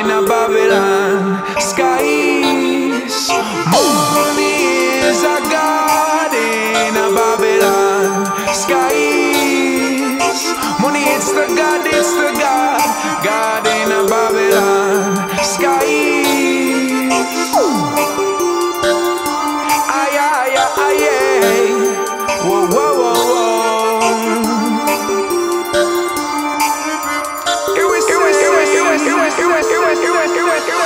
in a Babylon skies. Moon is a god in a Babylon skies. Money, it's the god, it's the god, god in a Babylon. USA, USA, USA.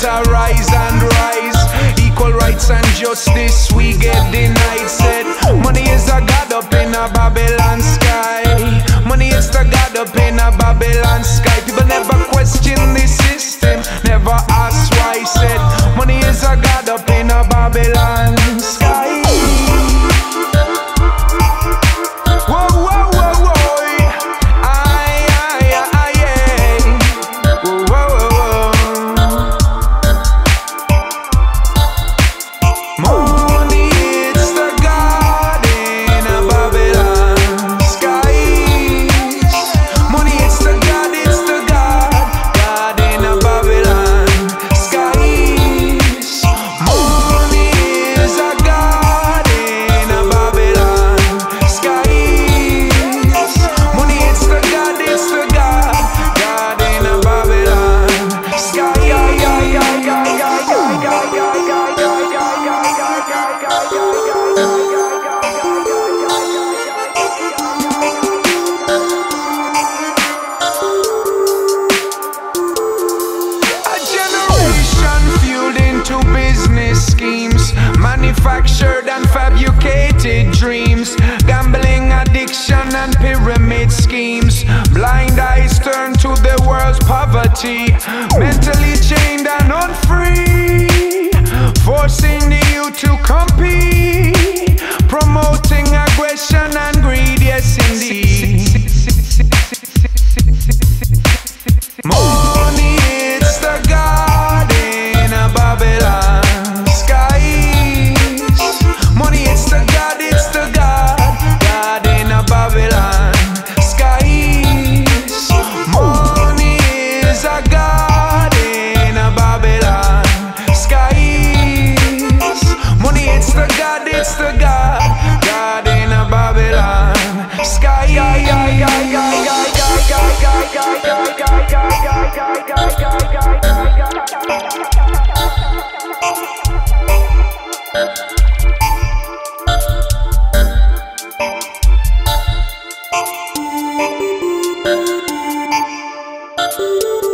better rise and rise. Equal rights and justice we get denied. Said money is a god up in a Babylon. Fractured and fabricated dreams, gambling addiction and pyramid schemes. Blind eyes turn to the world's poverty.